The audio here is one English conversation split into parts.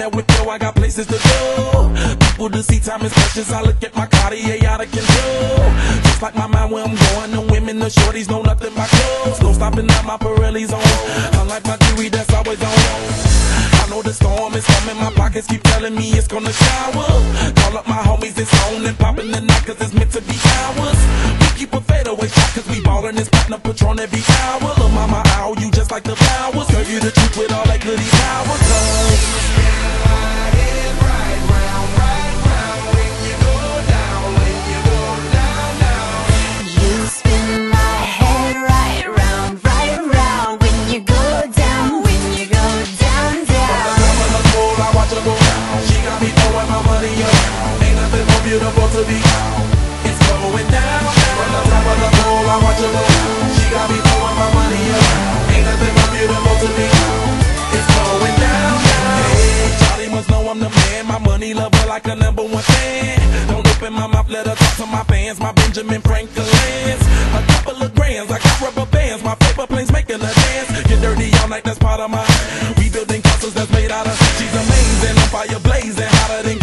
there with yo, I got places to go. People to see, time is precious. I look at my Cartier out of control. Just like my mind where I'm going, the women, the shorties know nothing but clothes. No stopping at my Pirelli's on. Unlike my jewelry that's always on. I know the storm is coming, my pockets keep telling me it's gonna shower. Call up my homies, it's on and popping the night, cause it's meant to be ours. We keep a fadeaway shot, cause we ballin' this platinum patron every hour. Little mama, ow, you just like the flowers. Girl, you the truth with all that goody beautiful to be. It's going down. From the top of the floor, I watch her go down. She got me throwing my money up. Ain't nothing more beautiful to be. It's going down. Hey, Charlie must know I'm the man. My money lover like a number one fan. Don't open my mouth, let her talk to my fans. My Benjamin Franklin's. A couple of grands, I got rubber bands. My paper planes making a dance. Get dirty all night, that's part of my rebuilding castles that's made out of. She's amazing, on fire blazing, hotter than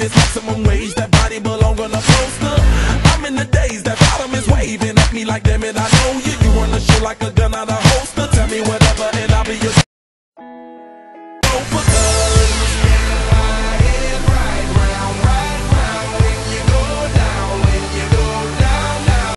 This maximum wage, that body belong on a poster. I'm in the days, that bottom is waving at me like, damn it, I know you.